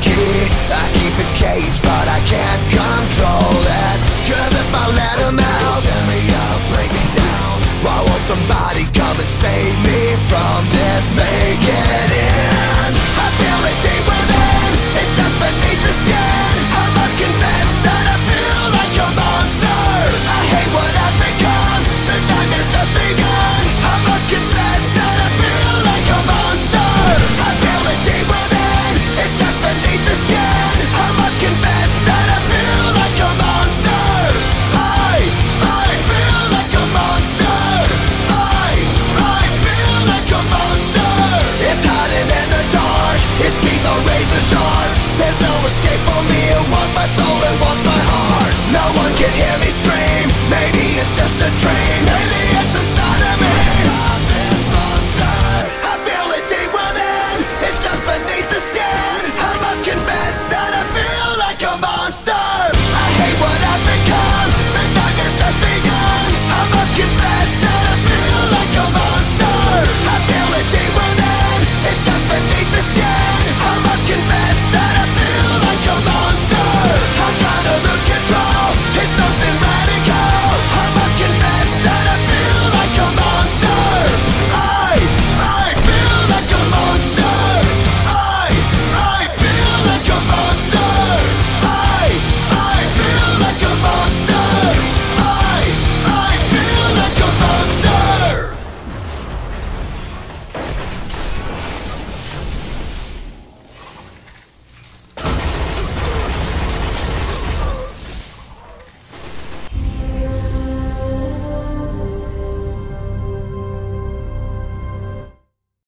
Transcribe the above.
key. I keep it caged but I can't control it. Cause There's no escape for me. It my soul, it my heart. No one can hear me scream. Maybe it's just a dream